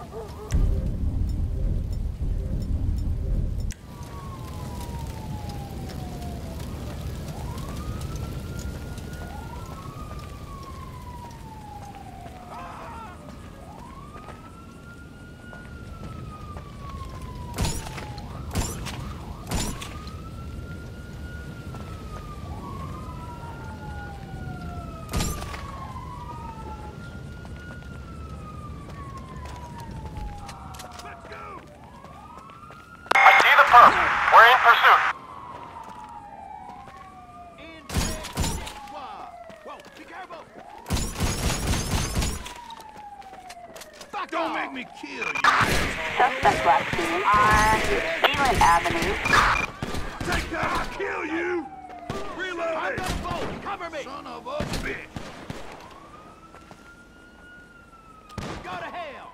Oh, oh, oh. I see the perp. We're in pursuit. Whoa, be careful! Don't make me kill you. Suspect last seen on Zealand Avenue. Take that, I'll kill you. I'm Reload it. gonna bolt! Cover me! Son of a bitch. Go to hell!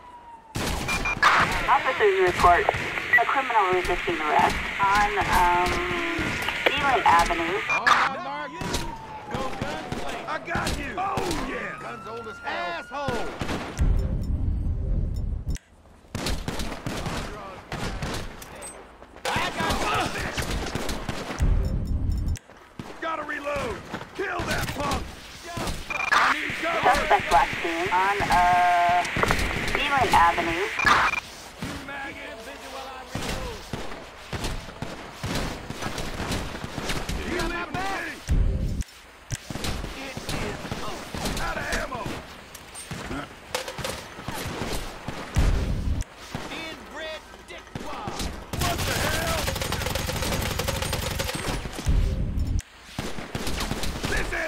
Officers report a criminal resisting arrest on um, Zealand Avenue. On my! Go guns! I got you. Oh, yeah. Guns old as hell! Asshole! Got Gotta reload. Kill that punk. Need cover. Suspect last seen on uh, Zealand Avenue.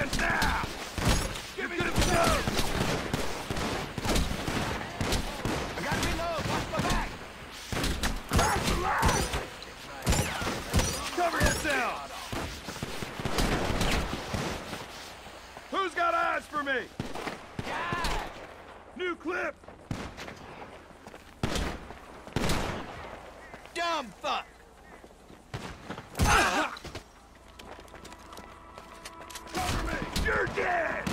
This now. Give me the stuff. I gotta reload! Watch my back! Crash the line. Cover yourself. Who's got eyes for me? God! New clip. Dumb fuck! dead!